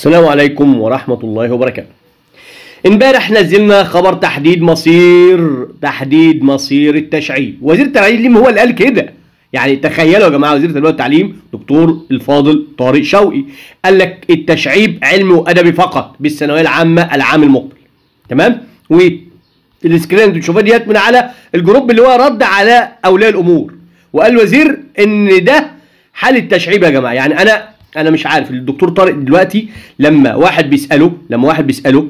السلام عليكم ورحمة الله وبركاته. امبارح نزلنا خبر تحديد مصير تحديد مصير التشعيب. وزير التعليم هو اللي قال كده. يعني تخيلوا يا جماعة وزير التربية والتعليم دكتور الفاضل طارق شوقي قال لك التشعيب علمي وأدبي فقط بالثانوية العامة العام المقبل. تمام؟ وال screen اللي بتشوفوها ديت من على الجروب اللي هو رد على أولياء الأمور. وقال الوزير إن ده حال التشعيب يا جماعة. يعني أنا أنا مش عارف. الدكتور طارق دلوقتي لما واحد بيسأله لما واحد بيسأله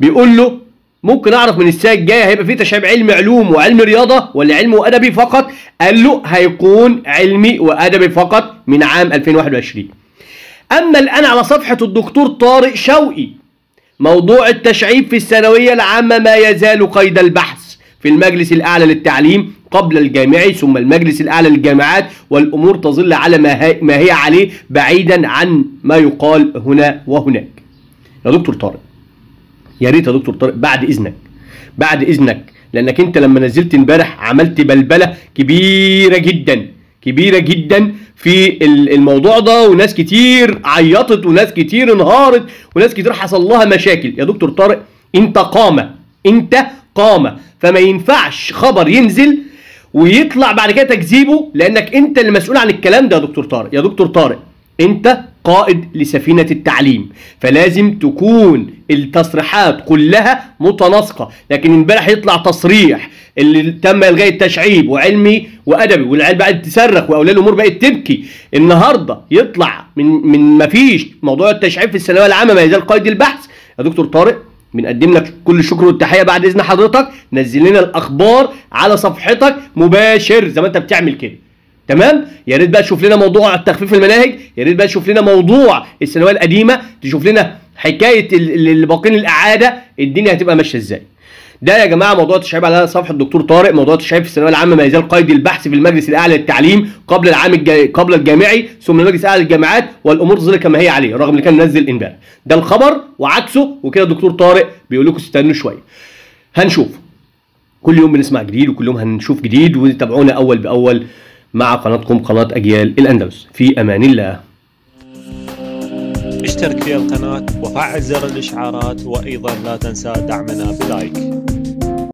بيقول له ممكن أعرف من السنة الجايه هيبقى في تشعيب علم علوم وعلم رياضة ولا علم وأدبي فقط؟ قال له هيكون علمي وأدبي فقط من عام 2021 أما الآن على صفحة الدكتور طارق شوقي موضوع التشعيب في الثانوية العامة ما يزال قيد البحث في المجلس الأعلى للتعليم قبل الجامعي ثم المجلس الأعلى للجامعات والأمور تظل على ما هي, عليه بعيدا عن ما يقال هنا وهناك. يا دكتور طارق يا ريت يا دكتور طارق بعد إذنك بعد إذنك لأنك أنت لما نزلت امبارح عملت بلبلة كبيرة جدا كبيرة جدا في الموضوع ده وناس كتير عيطت وناس كتير انهارت وناس كتير حصل لها مشاكل. يا دكتور طارق أنت قامه أنت قامه فما ينفعش خبر ينزل ويطلع بعد كده تكذيبه لأنك أنت اللي مسؤول عن الكلام ده يا دكتور طارق. يا دكتور طارق أنت قائد لسفينة التعليم فلازم تكون التصريحات كلها متناسقة. لكن امبارح يطلع تصريح اللي تم إلغاء التشعيب وعلمي وأدبي والعيال بقت تصرخ وأولياء الأمور بقت تبكي. النهارده يطلع من من ما فيش موضوع التشعيب في الثانوية العامة ما يزال قيد البحث. يا دكتور طارق بنقدم لك كل الشكر والتحية بعد إذن حضرتك. نزل لنا الأخبار على صفحتك مباشر زي ما أنت بتعمل كده. تمام؟ يا ريت بقى تشوف لنا موضوع تخفيف المناهج يا ريت بقى تشوف لنا موضوع الثانوية القديمة تشوف لنا حكاية اللي باقين الأعادة الدنيا هتبقى ماشية إزاي. ده يا جماعة موضوع التشعيب على صفحه الدكتور طارق موضوع التشعيب في الثانوية العامة ما يزال قيد البحث في المجلس الأعلى للتعليم قبل العام الجاي قبل الجامعي ثم المجلس الأعلى للجامعات والأمور تظل كما هي عليه رغم اللي كان منزل امبارح ده الخبر وعكسه وكده الدكتور طارق بيقول لكم استنوا شوية. هنشوف. كل يوم بنسمع جديد وكل يوم هنشوف جديد وتابعونا أول بأول مع قناتكم قناة أجيال الأندلس. في أمان الله. اشترك في القناة وفعل زر الإشعارات وأيضا لا تنسى دعمنا بلايك.